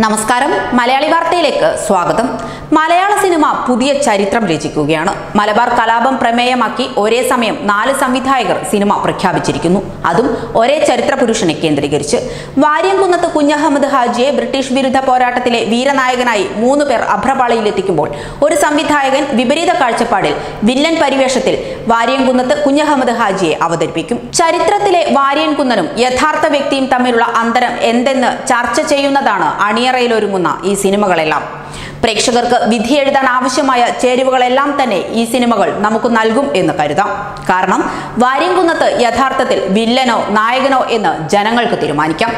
നമസ്കാരം. മലയാളി വാർത്തയിലേക്ക് സ്വാഗതം. മലയാള സിനിമ പുതിയ ചരിത്രം രചിക്കുകയാണ്. മലബാർ കലാപം പ്രമേയമാക്കി ഒരേ സമയം നാല് സംവിധായകർ സിനിമ പ്രഖ്യാപിച്ചിരിക്കുന്നു. അതും ഒരേ ചരിത്ര പുരുഷനെ കേന്ദ്രീകരിച്ച്. വാര്യംകുന്നത്ത് കുഞ്ഞഹമ്മദ് ഹാജിയെ ബ്രിട്ടീഷ് വിരുദ്ധ പോരാട്ടത്തിലെ വീരനായകനായി മൂന്ന് പേർ അഭ്രപാളിയിലെത്തിക്കുമ്പോൾ ഒരു സംവിധായകൻ വിപരീത കാഴ്ചപ്പാടിൽ വില്ലൻ പരിവേഷത്തിൽ വാര്യംകുന്നത്ത് കുഞ്ഞഹമ്മദ് ഹാജിയെ അവതരിപ്പിക്കും. ചരിത്രത്തിലെ വാര്യൻകുന്നനും യഥാർത്ഥ വ്യക്തിയും തമ്മിലുള്ള അന്തരം എന്തെന്ന് ചർച്ച ചെയ്യുന്നതാണ് അണിയറയിലൊരുങ്ങുന്ന ഈ സിനിമകളെല്ലാം. പ്രേക്ഷകർക്ക് വിധി എഴുതാൻ ആവശ്യമായ ചേരുവകളെല്ലാം തന്നെ ഈ സിനിമകൾ നമുക്ക് നൽകും എന്ന് കരുതാം. കാരണം വാര്യംകുന്നത്ത് യഥാർത്ഥത്തിൽ വില്ലനോ നായകനോ എന്ന് ജനങ്ങൾക്ക് തീരുമാനിക്കാം.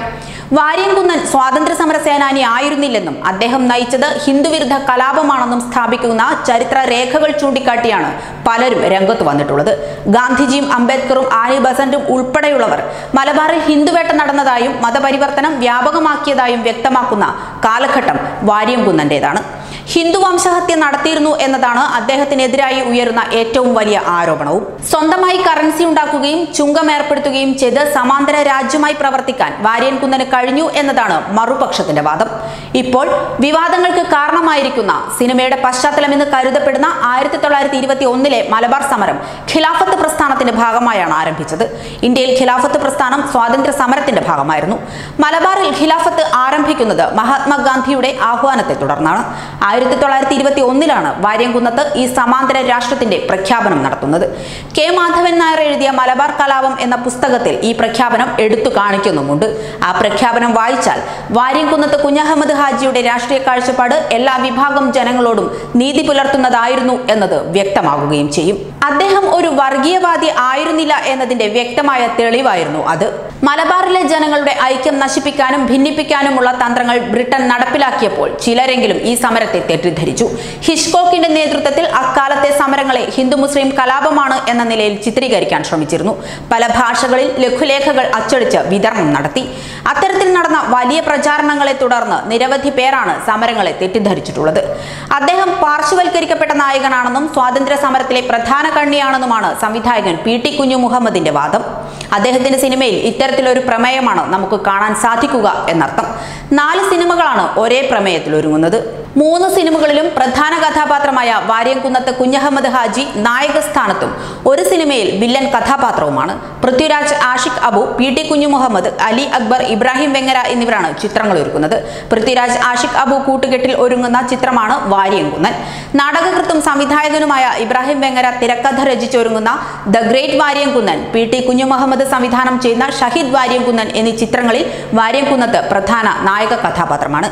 വാര്യംകുന്നൻ സ്വാതന്ത്ര്യ സമര സേനാനി ആയിരുന്നില്ലെന്നും അദ്ദേഹം നയിച്ചത് ഹിന്ദുവിരുദ്ധ കലാപമാണെന്നും സ്ഥാപിക്കുന്ന ചരിത്ര രേഖകൾ ചൂണ്ടിക്കാട്ടിയാണ് പലരും രംഗത്ത് വന്നിട്ടുള്ളത്. ഗാന്ധിജിയും അംബേദ്കറും ആനി ബസന്റും ഉൾപ്പെടെയുള്ളവർ മലബാറിൽ ഹിന്ദുവേട്ട നടന്നതായും മതപരിവർത്തനം വ്യാപകമാക്കിയതായും വ്യക്തമാക്കുന്ന കാലഘട്ടം വാര്യംകുന്നന്റേതാണ് ഹിന്ദു വംശഹത്യ നടത്തിയിരുന്നു എന്നതാണ് അദ്ദേഹത്തിനെതിരായി ഉയരുന്ന ഏറ്റവും വലിയ ആരോപണവും. സ്വന്തമായി കറൻസി ഉണ്ടാക്കുകയും ചുങ്കം ഏർപ്പെടുത്തുകയും ചെയ്ത് സമാന്തര രാജ്യമായി പ്രവർത്തിക്കാൻ വാര്യൻകുന്നന് കഴിഞ്ഞു എന്നതാണ് മറുപക്ഷത്തിന്റെ വാദം. ഇപ്പോൾ വിവാദങ്ങൾക്ക് കാരണമായിരിക്കുന്ന സിനിമയുടെ പശ്ചാത്തലം എന്ന് കരുതപ്പെടുന്ന ആയിരത്തി തൊള്ളായിരത്തി ഇരുപത്തി ഒന്നിലെ മലബാർ സമരം ഖിലാഫത്ത് പ്രസ്ഥാനത്തിന്റെ ഭാഗമായാണ് ആരംഭിച്ചത്. ഇന്ത്യയിൽ ഖിലാഫത്ത് പ്രസ്ഥാനം സ്വാതന്ത്ര്യ സമരത്തിന്റെ ഭാഗമായിരുന്നു. മലബാറിൽ ഖിലാഫത്ത് ആരംഭിക്കുന്നത് മഹാത്മാഗാന്ധിയുടെ ആഹ്വാനത്തെ തുടർന്നാണ്. ആയിരത്തി തൊള്ളായിരത്തി ഇരുപത്തി ഒന്നിലാണ് വാര്യംകുന്നത്ത് ഈ സമാന്തര രാഷ്ട്രത്തിന്റെ പ്രഖ്യാപനം നടത്തുന്നത്. കെ. മാധവൻ നായർ എഴുതിയ മലബാർ കലാപം എന്ന പുസ്തകത്തിൽ ഈ പ്രഖ്യാപനം എടുത്തു കാണിക്കുന്നുമുണ്ട്. ആ പ്രഖ്യാപനം വായിച്ചാൽ വാര്യംകുന്നത്ത് കുഞ്ഞഹമ്മദ് ഹാജിയുടെ രാഷ്ട്രീയ കാഴ്ചപ്പാട് എല്ലാ വിഭാഗം ജനങ്ങളോടും നീതി പുലർത്തുന്നതായിരുന്നു എന്നത് വ്യക്തമാകുകയും ചെയ്യും. അദ്ദേഹം ഒരു വർഗീയവാദി ആയിരുന്നില്ല എന്നതിന്റെ വ്യക്തമായ തെളിവായിരുന്നു അത്. മലബാറിലെ ജനങ്ങളുടെ ഐക്യം നശിപ്പിക്കാനും ഭിന്നിപ്പിക്കാനുമുള്ള തന്ത്രങ്ങൾ ബ്രിട്ടൻ നടപ്പിലാക്കിയപ്പോൾ ചിലരെങ്കിലും ഈ സമരത്തെ തെറ്റിദ്ധരിച്ചു. ഹിഷ്കോക്കിന്റെ നേതൃത്വത്തിൽ അക്കാലത്തെ സമരങ്ങളെ ഹിന്ദു മുസ്ലിം കലാപമാണ് എന്ന നിലയിൽ ചിത്രീകരിക്കാൻ ശ്രമിച്ചിരുന്നു. പല ഭാഷകളിൽ ലഘുലേഖകൾ അച്ചടിച്ച് വിതരണം നടത്തി. അത്തരത്തിൽ നടന്ന വലിയ പ്രചാരണങ്ങളെ തുടർന്ന് നിരവധി പേരാണ് സമരങ്ങളെ തെറ്റിദ്ധരിച്ചിട്ടുള്ളത്. അദ്ദേഹം പാർശ്വവൽക്കരിക്കപ്പെട്ട നായകനാണെന്നും സ്വാതന്ത്ര്യ സമരത്തിലെ പ്രധാന കണ്ണിയാണെന്നുമാണ് സംവിധായകൻ പി ടി കുഞ്ഞു മുഹമ്മദിന്റെ വാദം. അദ്ദേഹത്തിന്റെ സിനിമയിൽ ഇത്തരത്തിലൊരു പ്രമേയമാണ് നമുക്ക് കാണാൻ സാധിക്കുക എന്നർത്ഥം. നാല് സിനിമകളാണ് ഒരേ പ്രമേയത്തിൽ ഒരുങ്ങുന്നത്. മൂന്ന് സിനിമകളിലും പ്രധാന കഥാപാത്രമായ വാര്യംകുന്നത്ത് കുഞ്ഞഹമ്മദ് ഹാജി നായക സ്ഥാനത്തും ഒരു സിനിമയിൽ വില്ലൻ കഥാപാത്രവുമാണ്. പൃഥ്വിരാജ് ആഷിഖ് അബു പി ടി കുഞ്ഞു മുഹമ്മദ് അലി അക്ബർ ഇബ്രാഹിം വെങ്ങര എന്നിവരാണ് ചിത്രങ്ങൾ ഒരുക്കുന്നത്. പൃഥ്വിരാജ് ആഷിഖ് അബു കൂട്ടുകെട്ടിൽ ഒരുങ്ങുന്ന ചിത്രമാണ് വാര്യംകുന്നൻ. നാടകകൃത്തും സംവിധായകനുമായ ഇബ്രാഹിം വെങ്ങര തിരക്കഥ രചിച്ചൊരുങ്ങുന്ന the great Variyamkunnan P T Kunhu സംവിധാനം ചെയ്യുന്ന ഷഹീദ് വാര്യംകുന്നൻ എന്നീ ചിത്രങ്ങളിൽ വാര്യംകുന്നത്ത് പ്രധാന നായക കഥാപാത്രമാണ്.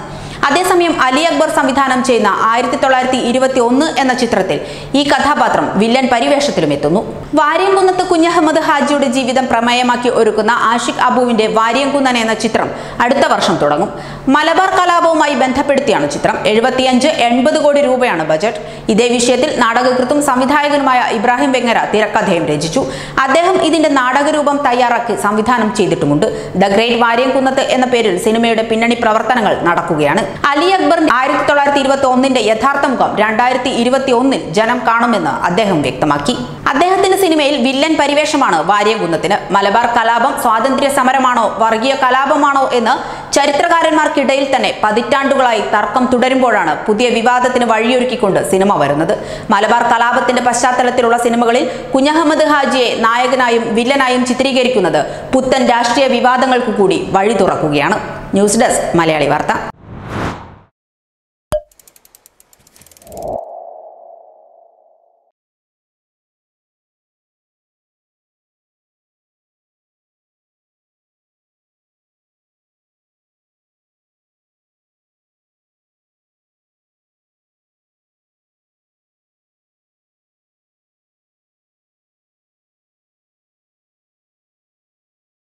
അതേസമയം അലി അക്ബർ സംവിധാനം ചെയ്യുന്ന ആയിരത്തി തൊള്ളായിരത്തി ഇരുപത്തി ഒന്ന് എന്ന ചിത്രത്തിൽ ഈ കഥാപാത്രം വില്ലൻ പരിവേഷത്തിലും എത്തുന്നു വാര്യംകുന്നത്ത് കുഞ്ഞഹമ്മദ് ഹാജിയുടെ ജീവിതം പ്രമേയമാക്കി ഒരുക്കുന്ന ആഷിഖ് അബുവിന്റെ വാര്യംകുന്നൻ എന്ന ചിത്രം അടുത്ത വർഷം തുടങ്ങും. മലബാർ കലാപവുമായി ബന്ധപ്പെടുത്തിയാണ് ചിത്രം. എഴുപത്തിയഞ്ച് എൺപത് കോടി രൂപയാണ് ബജറ്റ്. ഇതേ വിഷയത്തിൽ നാടകകൃത്തും സംവിധായകനുമായ ഇബ്രാഹിം വെങ്ങര തിരക്കഥയും രചിച്ചു. അദ്ദേഹം ഇതിന്റെ നാടകരൂപം തയ്യാറാക്കി സംവിധാനം ചെയ്തിട്ടുമുണ്ട്. ദ ഗ്രേറ്റ് വാര്യംകുന്നത്ത് എന്ന പേരിൽ സിനിമയുടെ പിന്നണി പ്രവർത്തനങ്ങൾ നടക്കുകയാണ്. അലി അക്ബർ ആയിരത്തി തൊള്ളായിരത്തി ഇരുപത്തി ഒന്നിന്റെ യഥാർത്ഥ മുഖം രണ്ടായിരത്തി ഇരുപത്തി ഒന്നിൽ ജനം കാണുമെന്ന് അദ്ദേഹം വ്യക്തമാക്കി. അദ്ദേഹത്തിന്റെ സിനിമയിൽ വില്ലൻ പരിവേഷമാണ് വാര്യംകുന്നത്തിന് മലബാർ കലാപം സ്വാതന്ത്ര്യ സമരമാണോ വർഗീയ കലാപമാണോ എന്ന് ചരിത്രകാരന്മാർക്കിടയിൽ തന്നെ പതിറ്റാണ്ടുകളായി തർക്കം തുടരുമ്പോഴാണ് പുതിയ വിവാദത്തിന് വഴിയൊരുക്കിക്കൊണ്ട് സിനിമ വരുന്നത്. മലബാർ കലാപത്തിന്റെ പശ്ചാത്തലത്തിലുള്ള സിനിമകളിൽ കുഞ്ഞഹമ്മദ് ഹാജിയെ നായകനായും വില്ലനായും ചിത്രീകരിക്കുന്നത് പുത്തൻ രാഷ്ട്രീയ വിവാദങ്ങൾക്ക് കൂടി വഴി തുറക്കുകയാണ്. ന്യൂസ് ഡെസ്ക് മലയാളി വാർത്ത.